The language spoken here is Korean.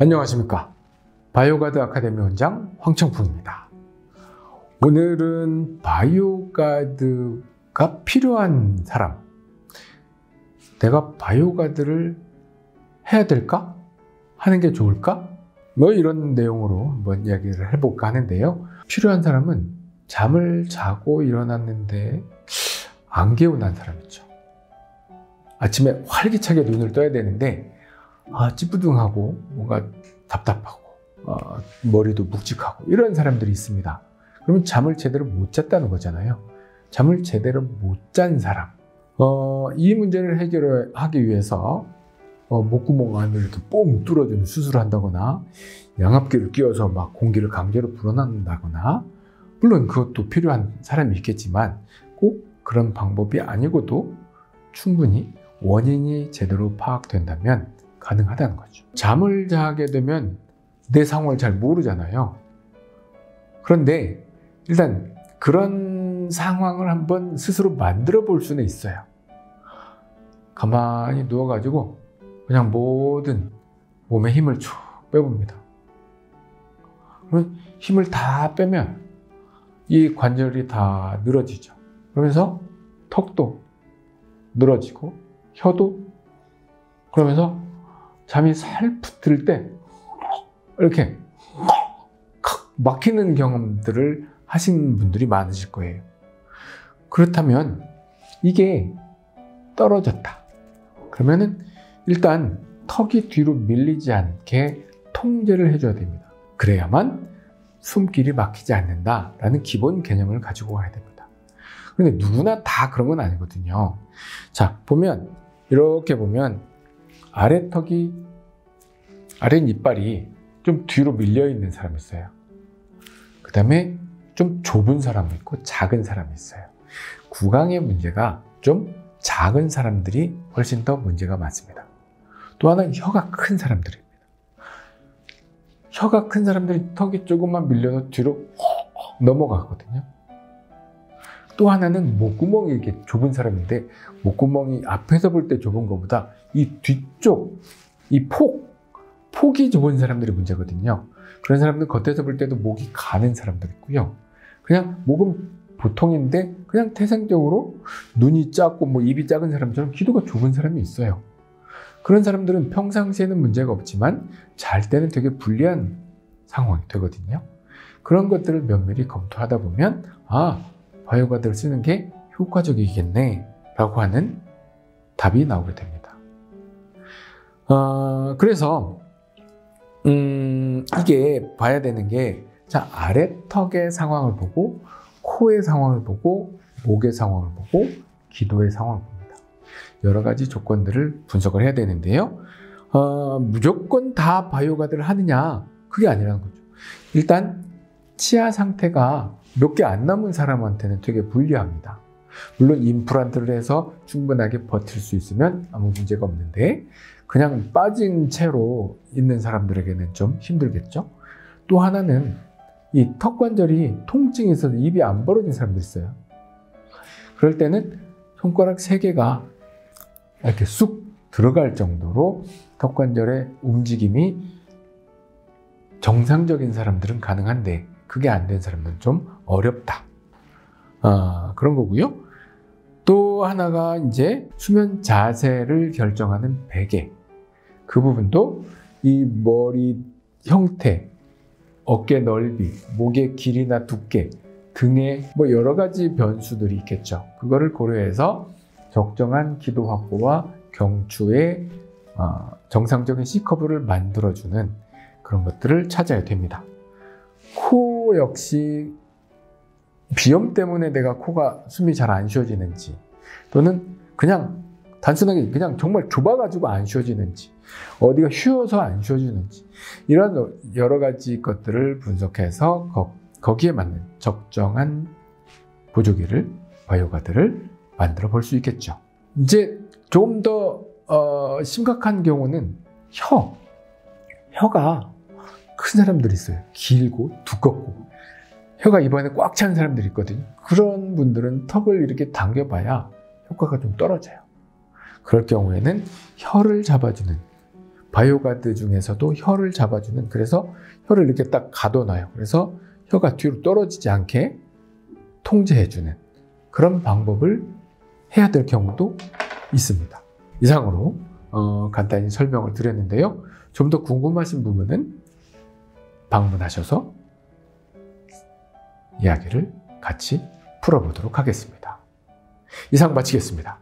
안녕하십니까. 바이오가드 아카데미 원장 황청풍입니다. 오늘은 바이오가드가 필요한 사람. 내가 바이오가드를 해야 될까? 하는 게 좋을까? 뭐 이런 내용으로 한번 이야기를 해볼까 하는데요. 필요한 사람은 잠을 자고 일어났는데 안 개운한 사람 있죠. 아침에 활기차게 눈을 떠야 되는데 아, 찌뿌둥하고 뭔가 답답하고 어, 머리도 묵직하고 이런 사람들이 있습니다. 그러면 잠을 제대로 못 잤다는 거잖아요. 잠을 제대로 못 잔 사람. 어, 이 문제를 해결하기 위해서 어, 목구멍 안을 이렇게 뽕 뚫어주는 수술을 한다거나 양압기를 끼워서 막 공기를 강제로 불어넣는다거나 물론 그것도 필요한 사람이 있겠지만 꼭 그런 방법이 아니고도 충분히 원인이 제대로 파악된다면 가능하다는 거죠. 잠을 자게 되면 내 상황을 잘 모르잖아요. 그런데 일단 그런 상황을 한번 스스로 만들어 볼 수는 있어요. 가만히 누워가지고 그냥 모든 몸에 힘을 쭉 빼봅니다. 그러면 힘을 다 빼면 이 관절이 다 늘어지죠. 그러면서 턱도 늘어지고 혀도 그러면서 잠이 살풋 들 때 이렇게 막히는 경험들을 하신 분들이 많으실 거예요. 그렇다면 이게 떨어졌다. 그러면은 일단 턱이 뒤로 밀리지 않게 통제를 해줘야 됩니다. 그래야만 숨길이 막히지 않는다라는 기본 개념을 가지고 가야 됩니다. 그런데 누구나 다 그런 건 아니거든요. 자, 보면, 이렇게 보면 아래 턱이, 아래 이빨이 좀 뒤로 밀려 있는 사람이 있어요. 그 다음에 좀 좁은 사람이 있고 작은 사람이 있어요. 구강의 문제가 좀 작은 사람들이 훨씬 더 문제가 많습니다. 또 하나는 혀가 큰 사람들입니다. 혀가 큰 사람들이 턱이 조금만 밀려서 뒤로 넘어가거든요. 또 하나는 목구멍이 이렇게 좁은 사람인데 목구멍이 앞에서 볼 때 좁은 것보다 이 뒤쪽 이 폭, 폭이 좁은 사람들이 문제거든요. 그런 사람들 겉에서 볼 때도 목이 가는 사람들 있고요. 그냥 목은 보통인데 그냥 태생적으로 눈이 작고 뭐 입이 작은 사람처럼 기도가 좁은 사람이 있어요. 그런 사람들은 평상시에는 문제가 없지만 잘 때는 되게 불리한 상황이 되거든요. 그런 것들을 면밀히 검토하다 보면 아 바이오가드를 쓰는 게 효과적이겠네 라고 하는 답이 나오게 됩니다. 어, 그래서 음, 이게 봐야 되는 게 자, 아래턱의 상황을 보고 코의 상황을 보고 목의 상황을 보고 기도의 상황을 봅니다. 여러 가지 조건들을 분석을 해야 되는데요. 어, 무조건 다 바이오가드를 하느냐? 그게 아니라는 거죠. 일단 치아 상태가 몇 개 안 남은 사람한테는 되게 불리합니다. 물론 임플란트를 해서 충분하게 버틸 수 있으면 아무 문제가 없는데 그냥 빠진 채로 있는 사람들에게는 좀 힘들겠죠. 또 하나는 이 턱 관절이 통증이 있어서 입이 안 벌어진 사람도 있어요. 그럴 때는 손가락 세 개가 이렇게 쑥 들어갈 정도로 턱 관절의 움직임이 정상적인 사람들은 가능한데 그게 안 된 사람은 좀 어렵다. 아, 그런 거고요. 또 하나가 이제 수면 자세를 결정하는 베개. 그 부분도 이 머리 형태, 어깨 넓이, 목의 길이나 두께, 등의 뭐 여러 가지 변수들이 있겠죠. 그거를 고려해서 적정한 기도 확보와 경추의 어, 정상적인 C커브를 만들어주는 그런 것들을 찾아야 됩니다. 코 역시 비염 때문에 내가 코가 숨이 잘 안 쉬어지는지 또는 그냥 단순하게 그냥 정말 좁아가지고 안 쉬어지는지 어디가 휘어서 안 쉬어지는지 이런 여러 가지 것들을 분석해서 거, 거기에 맞는 적정한 보조기를 바이오가드를 만들어 볼 수 있겠죠. 이제 좀더 어, 심각한 경우는 혀 혀가 큰 사람들이 있어요. 길고 두껍고 혀가 입안에 꽉 찬 사람들이 있거든요. 그런 분들은 턱을 이렇게 당겨봐야 효과가 좀 떨어져요. 그럴 경우에는 혀를 잡아주는 바이오가드 중에서도 혀를 잡아주는 그래서 혀를 이렇게 딱 가둬놔요. 그래서 혀가 뒤로 떨어지지 않게 통제해주는 그런 방법을 해야 될 경우도 있습니다. 이상으로 어, 간단히 설명을 드렸는데요. 좀 더 궁금하신 부분은 방문하셔서 이야기를 같이 풀어보도록 하겠습니다. 이상 마치겠습니다.